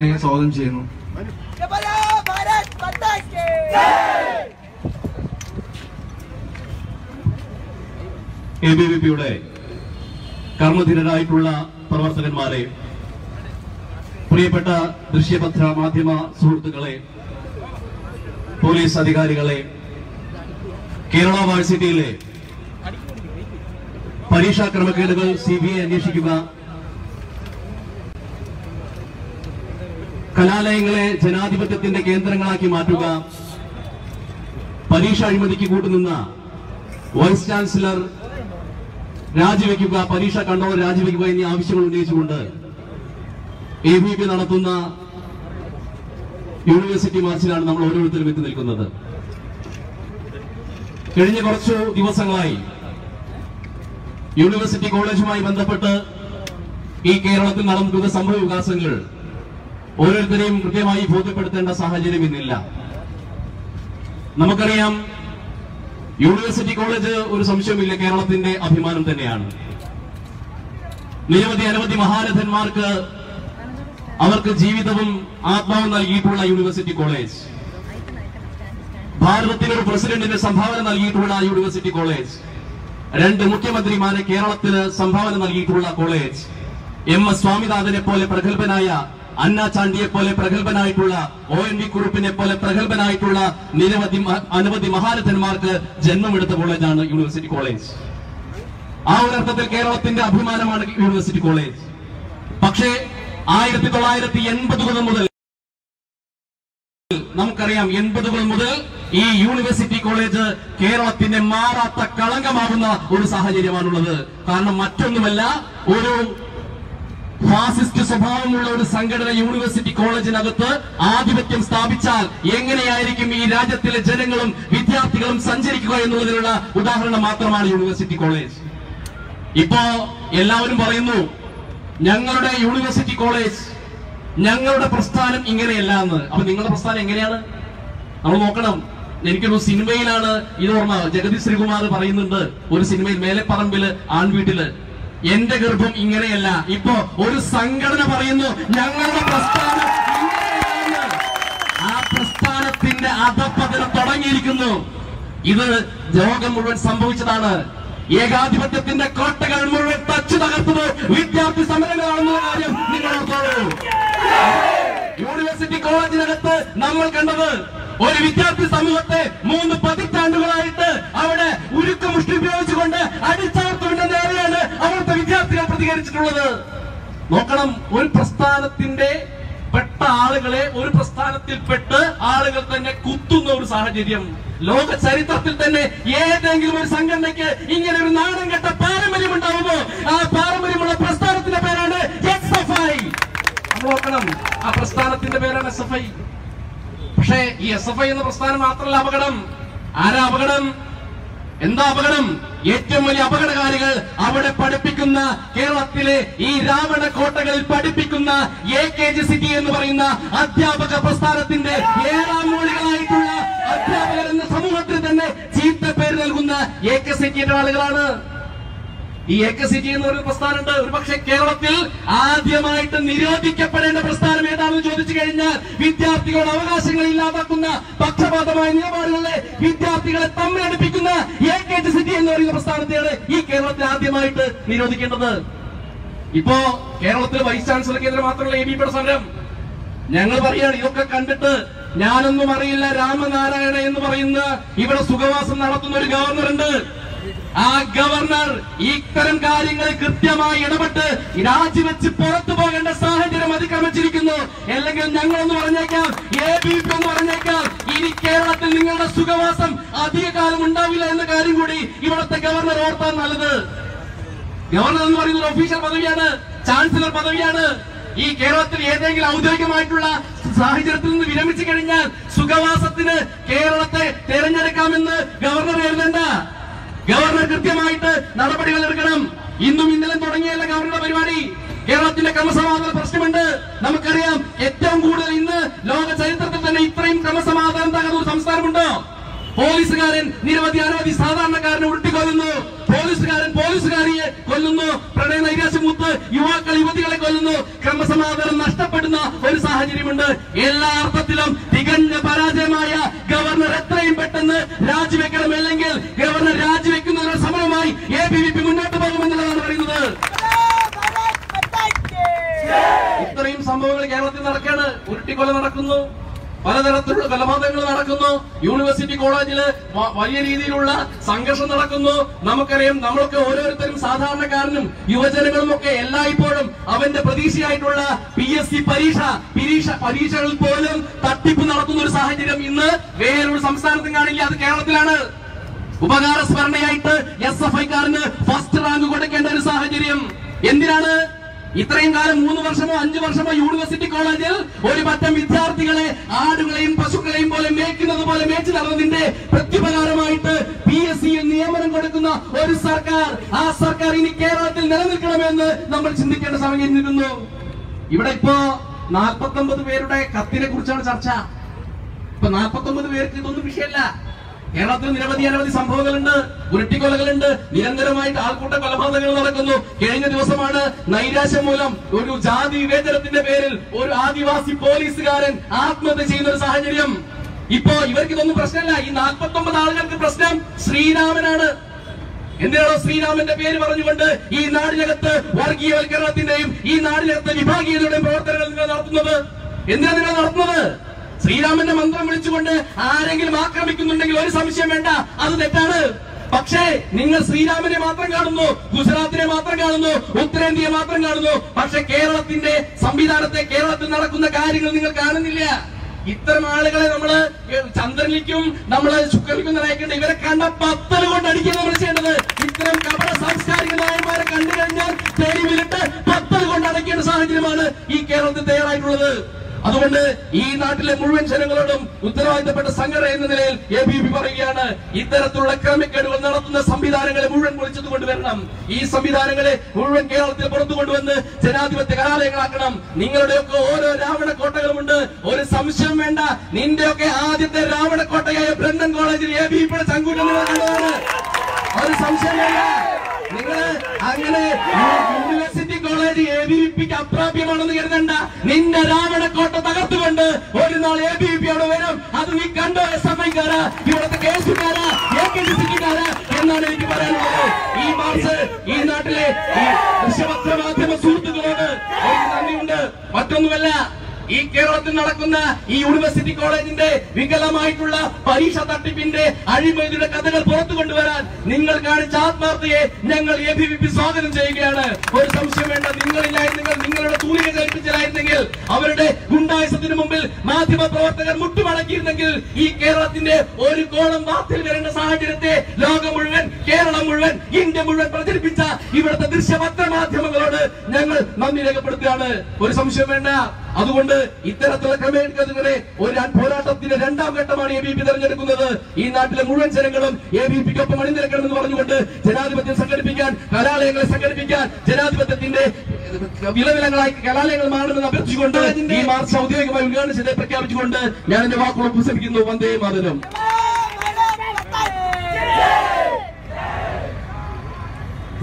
സ്വാഗതം ചെയ്യുന്നു? A B V പിയുടെ കർമ്മധീരരായിട്ടുള്ള പ്രവർത്തകന്മാരെ പ്രിയപ്പെട്ട ദൃശ്യപത്ര മാധ്യമ സുഹൃത്തുക്കളെ പോലീസ് അധികാരികളെ കേരള വാഴ്സിറ്റിയിലെ പരീക്ഷാ ക്രമക്കേടുകൾ സി ബി ഐ അന്വേഷിക്കുന്ന കലാലയങ്ങളെ ജനാധിപത്യത്തിന്റെ കേന്ദ്രങ്ങളാക്കി മാറ്റുക. പരീക്ഷ അഴിമതിക്ക് കൂട്ടുനിന്ന വൈസ് ചാൻസലർ രാജിവെക്കുക പരീക്ഷ കണ്ടവർ രാജിവെക്കുക എന്നീ ആവശ്യങ്ങൾ ഉന്നയിച്ചുകൊണ്ട് എ ബി പി നടത്തുന്ന യൂണിവേഴ്സിറ്റി മാർച്ചിലാണ് നമ്മൾ ഓരോരുത്തരും എത്തി നിൽക്കുന്നത്. കഴിഞ്ഞ കുറച്ചു ദിവസങ്ങളായി യൂണിവേഴ്സിറ്റി കോളേജുമായി ബന്ധപ്പെട്ട് ഈ കേരളത്തിൽ നടന്നിട്ടുള്ള സംഭവ വികാസങ്ങൾ ഓരോരുത്തരെയും കൃത്യമായി ബോധ്യപ്പെടുത്തേണ്ട സാഹചര്യം ഇന്നില്ല. നമുക്കറിയാം യൂണിവേഴ്സിറ്റി കോളേജ് ഒരു സംശയമില്ല കേരളത്തിന്റെ അഭിമാനം തന്നെയാണ്. നിരവധി അനവധി മഹാരഥന്മാർക്ക് അവർക്ക് ജീവിതവും ആത്മാവും നൽകിയിട്ടുള്ള യൂണിവേഴ്സിറ്റി കോളേജ്. ഭാരതത്തിന് ഒരു പ്രസിഡന്റിന്റെ സംഭാവന നൽകിയിട്ടുള്ള യൂണിവേഴ്സിറ്റി കോളേജ്. രണ്ട് മുഖ്യമന്ത്രിമാരെ കേരളത്തിന് സംഭാവന നൽകിയിട്ടുള്ള കോളേജ്. എം എസ് സ്വാമിനാഥനെ പോലെ പ്രഗത്ഭനായ അന്ന ചാണ്ടിയെ പോലെ പ്രഗത്ഭനായിട്ടുള്ള ഒ എൻ വി കുറുപ്പിനെ പോലെ പ്രഗത്ഭനായിട്ടുള്ള നിരവധി അനവധി മഹാരഥന്മാർക്ക് ജന്മമെടുത്ത കോളേജാണ് യൂണിവേഴ്സിറ്റി കോളേജ് ആ ഒരു അർത്ഥത്തിൽ കേരളത്തിന്റെ അഭിമാനമാണ് യൂണിവേഴ്സിറ്റി കോളേജ് പക്ഷേ ആയിരത്തി തൊള്ളായിരത്തി എൺപതുകൾ മുതൽ നമുക്കറിയാം എൺപതുകൾ മുതൽ ഈ യൂണിവേഴ്സിറ്റി കോളേജ് കേരളത്തിന്റെ മാറാത്ത കളങ്കമാകുന്ന ഒരു സാഹചര്യമാണുള്ളത്. കാരണം മറ്റൊന്നുമല്ല ഒരു ഫാസിസ്റ്റ് സ്വഭാവമുള്ള ഒരു സംഘടന യൂണിവേഴ്സിറ്റി കോളേജിനകത്ത് ആധിപത്യം സ്ഥാപിച്ചാൽ എങ്ങനെയായിരിക്കും ഈ രാജ്യത്തിലെ ജനങ്ങളും വിദ്യാർത്ഥികളും സഞ്ചരിക്കുക എന്നുള്ളതിനുള്ള ഉദാഹരണം മാത്രമാണ് യൂണിവേഴ്സിറ്റി കോളേജ്. ഇപ്പോ എല്ലാവരും പറയുന്നു ഞങ്ങളുടെ യൂണിവേഴ്സിറ്റി കോളേജ് ഞങ്ങളുടെ പ്രസ്ഥാനം ഇങ്ങനെയല്ല എന്ന്. അപ്പൊ നിങ്ങളുടെ പ്രസ്ഥാനം എങ്ങനെയാണ്? നമ്മൾ നോക്കണം. എനിക്കൊരു സിനിമയിലാണ് ഇത് ഓർമ്മ. ജഗതി ശ്രീകുമാർ പറയുന്നുണ്ട് ഒരു സിനിമയിൽ മേലെപ്പറമ്പിൽ ആൺവീട്ടിൽ എന്റെ ഗർഭം ഇങ്ങനെയല്ല. ഇപ്പോ ഒരു സംഘടന പറയുന്നു ഞങ്ങളുടെ പ്രസ്ഥാനം ആ പ്രസ്ഥാനത്തിന്റെ അധപ്പതനം തുടങ്ങിയിരിക്കുന്നു. ഇത് ലോകം മുഴുവൻ സംഭവിച്ചതാണ്. ഏകാധിപത്യത്തിന്റെ കോട്ടകൾ മുഴുവൻ തച്ചു തകർത്തത് വിദ്യാർത്ഥി സമരങ്ങളാണെന്ന കാര്യം നിങ്ങൾ യൂണിവേഴ്സിറ്റി കോളേജിനകത്ത് നമ്മൾ കണ്ടത് ഒരു വിദ്യാർത്ഥി സമൂഹത്തെ മൂന്ന് പതിറ്റാണ്ടുകളായിട്ട് നോക്കണം ഒരു പ്രസ്ഥാനത്തിന്റെ പെട്ട ആളുകളെ ഒരു പ്രസ്ഥാനത്തിൽ പെട്ട് ആളുകൾ തന്നെ കുത്തുന്ന ഒരു സാഹചര്യം. ലോക ചരിത്രത്തിൽ തന്നെ ഏതെങ്കിലും ഒരു സംഘടനയ്ക്ക് ഇങ്ങനെ ഒരു നാണം കെട്ട പാരമ്പര്യം ഉണ്ടാവുമോ? ആ പാരമ്പര്യമുള്ള പ്രസ്ഥാനത്തിന്റെ പേരാണ് എസ് എഫ് ഐ ഓർക്കണം ആ പ്രസ്ഥാനത്തിന്റെ പേരാണ് എസ് എഫ് ഐ പക്ഷേ ഈ എസ് എഫ് ഐ എന്ന പ്രസ്ഥാനം മാത്രമല്ല അപകടം. ആരാ അപകടം? എന്താ അപകടം? ഏറ്റവും വലിയ അപകടകാരികൾ അവിടെ പഠിപ്പിക്കുന്ന കേരളത്തിലെ ഈ രാവണ കോട്ടകളിൽ പഠിപ്പിക്കുന്ന എ കെ ജി സിറ്റി എന്ന് പറയുന്ന അധ്യാപക പ്രസ്ഥാനത്തിന്റെ ഏഴാം മൂലികളായിട്ടുള്ള അധ്യാപകർ എന്ന സമൂഹത്തിൽ തന്നെ ചീത്ത പേര് നൽകുന്ന എ കെ സിറ്റിയുടെ ആളുകളാണ്. ഈ എ കെ സിറ്റി എന്ന് പറയുന്ന പ്രസ്ഥാനമുണ്ട്. ഒരുപക്ഷെ കേരളത്തിൽ ആദ്യമായിട്ട് നിരോധിക്കപ്പെടേണ്ട കഴിഞ്ഞാൽ വിദ്യാർത്ഥികളുടെ അവകാശങ്ങൾ ഇല്ലാതാക്കുന്ന പക്ഷപാതമായ നിലപാടുകളിലെ വിദ്യാർത്ഥികളെ തമ്മിലടിപ്പിക്കുന്ന എ കെ ജി സിറ്റി എന്ന് പറയുന്ന പ്രസ്ഥാനത്തെയാണ് ഈ കേരളത്തിൽ ആദ്യമായിട്ട് നിരോധിക്കേണ്ടത്. ഇപ്പോ കേരളത്തിൽ വൈസ് ചാൻസലർ കേന്ദ്രം മാത്രമല്ല എ ബി പിയുടെ സമരം. ഞങ്ങൾ പറയാണ് ഇതൊക്കെ കണ്ടിട്ട് ഞാനൊന്നും അറിയില്ല രാമനാരായണ എന്ന് പറയുന്ന ഇവിടെ സുഖവാസം നടത്തുന്ന ഒരു ഗവർണർ ഉണ്ട് ആ ഗവർണർ ഇത്തരം കാര്യങ്ങൾ കൃത്യമായി ഇടപെട്ട് രാജിവെച്ച് പുറത്തു പോകേണ്ട സാഹചര്യം അതിക്രമിച്ചിരിക്കുന്നു. അല്ലെങ്കിൽ ഞങ്ങളൊന്ന് പറഞ്ഞേക്കാം എ ബി പി ഒന്ന് പറഞ്ഞേക്കാം. ഇനി കേരളത്തിൽ നിങ്ങളുടെ സുഖവാസം അധികകാലം ഉണ്ടാവില്ല എന്ന കാര്യം കൂടി ഇവിടുത്തെ ഗവർണർ ഓർത്താൻ നല്ലത്. ഗവർണർ എന്ന് പറയുന്നത് ഒഫീഷ്യൽ പദവിയാണ് ചാൻസലർ പദവിയാണ്. ഈ കേരളത്തിൽ ഏതെങ്കിലും ഔദ്യോഗികമായിട്ടുള്ള സാഹചര്യത്തിൽ നിന്ന് വിരമിച്ചു കഴിഞ്ഞാൽ സുഖവാസത്തിന് കേരളത്തെ തെരഞ്ഞെടുക്കാമെന്ന് ഗവർണർ എഴുതണ്ട. ഗവർണർ കൃത്യമായിട്ട് നടപടികൾ എടുക്കണം. ഇന്നും ഇന്നലെ തുടങ്ങിയല്ല ഗവർണറുടെ പരിപാടി കേരളത്തിന്റെ ക്രമസമാധാന പ്രശ്നമുണ്ട്. നമുക്കറിയാം ഏറ്റവും കൂടുതൽ ഇന്ന് ലോക ചരിത്രത്തിൽ തന്നെ ഇത്രയും ക്രമസമാധാനം തകർന്ന ഒരു സംസ്ഥാനമുണ്ടോ. പോലീസുകാരൻ നിരവധി അനവധി സാധാരണക്കാരനെ ഉരുട്ടിക്കൊല്ലുന്നു. പോലീസ് പോലീസുകാരൻ പോലീസുകാരിയെ കൊല്ലുന്നു. പ്രണയ നൈരാശ്യമൂത്ത് യുവാക്കൾ യുവതികളെ കൊല്ലുന്നു. ക്രമസമാധാനം നഷ്ടപ്പെടുന്ന ഒരു സാഹചര്യമുണ്ട്. എല്ലാ അർത്ഥത്തിലും തികഞ്ഞ പരാജയമായ ഗവർണർ എത്രയും പെട്ടെന്ന് രാജിവെക്കണം അല്ലെങ്കിൽ governor A B J P മുന്നോട്ട് പോകുമെന്നുള്ളതാണ് പറയുന്നത്. ഇത്രയും സംഭവങ്ങൾ കേരളത്തിൽ നടക്കാണ്. ഉരുട്ടിക്കൊല നടക്കുന്നു. പലതരത്തിലുള്ള കൊലപാതകങ്ങൾ നടക്കുന്നു. യൂണിവേഴ്സിറ്റി കോളേജിൽ വലിയ രീതിയിലുള്ള സംഘർഷം നടക്കുന്നു. നമുക്കറിയാം നമ്മൾക്ക് ഓരോരുത്തരും സാധാരണക്കാരനും യുവജനങ്ങളും ഒക്കെ എല്ലായ്പ്പോഴും അവന്റെ പ്രതീക്ഷയായിട്ടുള്ള പി എസ് സി പരീക്ഷ പരീക്ഷ പരീക്ഷകളിൽ പോലും തട്ടിപ്പ് നടത്തുന്ന ഒരു സാഹചര്യം ഇന്ന് വേറൊരു സംസ്ഥാനത്തും കാണില്ല. അത് കേരളത്തിലാണ്. ഉപകാര സ്മരണയായിട്ട് എസ് എഫ് ഐക്കാരന് ഫസ്റ്റ് റാങ്ക് കൊടുക്കേണ്ട ഒരു സാഹചര്യം. എന്തിനാണ്? ഇത്രയും കാലം മൂന്ന് വർഷമോ അഞ്ചു വർഷമോ യൂണിവേഴ്സിറ്റി കോളേജിൽ ഒരു പറ്റം വിദ്യാർത്ഥികളെ ആടുകളെയും പശുക്കളെയും പോലെ മേയ്ക്കുന്നത് പോലെ മേച്ചു നടന്നതിന്റെ പ്രത്യുപകാരമായിട്ട് പി എസ് സിയിൽ നിയമനം കൊടുക്കുന്ന ഒരു സർക്കാർ. ആ സർക്കാർ ഇനി കേരളത്തിൽ നിലനിൽക്കണമെന്ന് നമ്മൾ ചിന്തിക്കേണ്ട സമയം കഴിഞ്ഞിരുന്നു ഇവിടെ ഇപ്പോ നാൽപ്പത്തി ഒമ്പത് പേരുടെ കത്തിനെ കുറിച്ചാണ് ചർച്ച. ഇപ്പൊ നാൽപ്പത്തി ഒമ്പത് പേർക്ക് ഇതൊന്നും വിഷയമല്ല. കേരളത്തിൽ നിരവധി അനവധി സംഭവങ്ങളുണ്ട് ഉരുട്ടിക്കൊലകളുണ്ട് നിരന്തരമായിട്ട് ആൾക്കൂട്ട കൊലപാതകങ്ങൾ നടക്കുന്നു. കഴിഞ്ഞ ദിവസമാണ് നൈരാശ്യം മൂലം ഒരു ജാതി വിവേചനത്തിന്റെ പേരിൽ ഒരു ആദിവാസി പോലീസുകാരൻ ആത്മഹത്യ ചെയ്യുന്ന ഒരു സാഹചര്യം. ഇപ്പോ ഇവർക്ക് ഇതൊന്നും പ്രശ്നമല്ല. ഈ നാൽപ്പത്തി ഒമ്പത് ആളുകൾക്ക് പ്രശ്നം ശ്രീരാമനാണ്. എന്തിനാണോ ശ്രീരാമന്റെ പേര് പറഞ്ഞുകൊണ്ട് ഈ നാടിനകത്ത് വർഗീയവൽക്കരണത്തിന്റെയും ഈ നാടിനകത്ത് വിഭാഗീയതയുടെയും പ്രവർത്തനങ്ങൾ നിങ്ങൾ നടത്തുന്നത്? എന്തിനാണ് നിങ്ങൾ നടത്തുന്നത്? ശ്രീരാമന്റെ മന്ത്രം വിളിച്ചുകൊണ്ട് ആരെങ്കിലും ആക്രമിക്കുന്നുണ്ടെങ്കിൽ ഒരു സംശയം വേണ്ട അത് തെറ്റാണ്. പക്ഷേ നിങ്ങൾ ശ്രീരാമനെ മാത്രം കാണുന്നു ഗുജറാത്തിനെ മാത്രം കാണുന്നു ഉത്തരേന്ത്യയെ മാത്രം കാണുന്നു. പക്ഷെ കേരളത്തിന്റെ സംവിധാനത്തെ കേരളത്തിൽ നടക്കുന്ന കാര്യങ്ങൾ നിങ്ങൾ കാണുന്നില്ല. ഇത്തരം ആളുകളെ നമ്മൾ ചന്ദ്രനിലേക്കും നമ്മൾ ശുക്രനിലേക്കും നയിക്കേണ്ട ഇവരെ കണ്ട പത്തൽ കൊണ്ട് അടിക്കുക നമ്മൾ ചെയ്യേണ്ടത്. ഇത്തരം കപട സാംസ്കാരിക നായന്മാരെ കണ്ടു കഴിഞ്ഞാൽ തെരുവിലിട്ട് പത്തൽ കൊണ്ട് അടയ്ക്കേണ്ട സാഹചര്യമാണ് ഈ കേരളത്തിൽ തയ്യാറായിട്ടുള്ളത്. അതുകൊണ്ട് ഈ നാട്ടിലെ മുഴുവൻ ജനങ്ങളോടും ഉത്തരവാദിത്തപ്പെട്ട സംഘടന എന്ന നിലയിൽ എ ബി പി പറയുകയാണ് ഇത്തരത്തിലുള്ള ക്രമക്കേടുകൾ നടത്തുന്ന സംവിധാനങ്ങളെ മുഴുവൻ പൊളിച്ചത് കൊണ്ടുവരണം ഈ സംവിധാനങ്ങളെ മുഴുവൻ കേരളത്തിൽ പുറത്തു കൊണ്ടുവന്ന് ജനാധിപത്യ കലാലയങ്ങളാക്കണം. നിങ്ങളുടെയൊക്കെ ഓരോ രാവണ കോട്ടകളുമുണ്ട് ഒരു സംശയം വേണ്ട നിന്റെയൊക്കെ ആദ്യത്തെ രാവണ കോട്ടയായ ബ്രണ്ടൻ കോളേജിൽ എ ബി പിയുടെ ഒരു സംശയം വേണ്ട. നിങ്ങൾ അങ്ങനെ യൂണിവേഴ്സിറ്റി കോളേജ് എ ബി പിക്ക് അപ്രാപ്യമാണെന്ന് കരുതണ്ട. നിന്റെ രാവണക്കോട്ട തകർത്തുകൊണ്ട് ഒരു നാൾ എ ബി പി അവിടെ വരും. അത് നീ കണ്ടോ? എസ് എഫ് ഐക്കാരാ ഇവിടുത്തെ കെ എ കെ എന്നാണ് എനിക്ക് പറയാനുള്ളത്. ഈ മാർച്ച് ഈ നാട്ടിലെ ഈ മാധ്യമ സുഹൃത്തുക്കളോട് മറ്റൊന്നുമല്ല ഈ കേരളത്തിൽ നടക്കുന്ന ഈ യൂണിവേഴ്സിറ്റി കോളേജിന്റെ വികലമായിട്ടുള്ള പരീക്ഷ തട്ടിപ്പിന്റെ അഴിമതിയുടെ കഥകൾ പുറത്തു കൊണ്ടുവരാൻ നിങ്ങൾ കാണിച്ച ആത്മാർത്ഥയെ ഞങ്ങൾ എ ബി വി പി സ്വാഗതം ചെയ്യുകയാണ്. ഒരു സംശയം വേണ്ട നിങ്ങളില്ലായിരുന്നെങ്കിൽ നിങ്ങളുടെ കൽപ്പിച്ചില്ലായിരുന്നെങ്കിൽ അവരുടെ ഗുണ്ടായസത്തിന് മുമ്പിൽ മാധ്യമ പ്രവർത്തകർ മുട്ടുമടക്കിയിരുന്നെങ്കിൽ ഈ കേരളത്തിന്റെ ഒരു കോളം വാർത്തയിൽ വരേണ്ട സാഹചര്യത്തെ ലോകം മുഴുവൻ കേരളം മുഴുവൻ ഇന്ത്യ മുഴുവൻ പ്രചരിപ്പിച്ച ഇവിടുത്തെ ദൃശ്യപത്ര മാധ്യമങ്ങളോട് ഞങ്ങൾ നന്ദി രേഖപ്പെടുത്തുകയാണ്. ഒരു സംശയം വേണ്ട. അതുകൊണ്ട് ഇത്തരത്തിലുള്ള ക്രമേണകളെ ഒരു പോരാട്ടത്തിന്റെ രണ്ടാം ഘട്ടമാണ് എ ബി പി തെരഞ്ഞെടുക്കുന്നത്. ഈ നാട്ടിലെ മുഴുവൻ ജനങ്ങളും എ ബി പിക്കൊപ്പം അണിനിരക്കണമെന്ന് പറഞ്ഞുകൊണ്ട് ജനാധിപത്യം സംഘടിപ്പിക്കാൻ കലാലയങ്ങളെ സംഘടിപ്പിക്കാൻ ജനാധിപത്യത്തിന്റെ വിളവിലങ്ങളായി കലാലയങ്ങൾ മാറുമെന്ന് അഭ്യർത്ഥിച്ചുകൊണ്ട് ഈ മാർച്ച് ഔദ്യോഗികമായി ഉദ്ഘാടനം പ്രഖ്യാപിച്ചുകൊണ്ട് ഞാൻ എന്റെ വാക്കുകൾ ഉപസരിക്കുന്നു വന്ദേ മാതരം.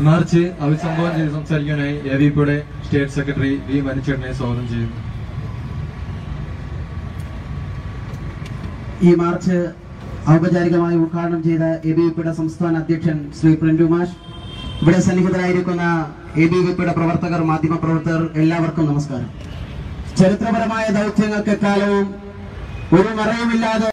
മാർച്ച് അഭിസംബോധന ചെയ്ത് സംസാരിക്കാനായി എ വി പിയുടെ സ്റ്റേറ്റ് സെക്രട്ടറി വി മനുചേട്ടനെ സ്വാഗതം ചെയ്യുന്നു. ഈ മാർച്ച് ഔപചാരികമായി ഉദ്ഘാടനം ചെയ്ത എ ബി പിയുടെ സംസ്ഥാന അധ്യക്ഷൻ ശ്രീ പ്രിൻഡുമാഷ് ഇവിടെ സന്നിഹിതരായിരിക്കുന്ന എ ബി വി പിയുടെ പ്രവർത്തകർ മാധ്യമ പ്രവർത്തകർ എല്ലാവർക്കും നമസ്കാരം. ചരിത്രപരമായ ദൗത്യങ്ങൾക്ക് കാലവും ഒരു മറയുമില്ലാതെ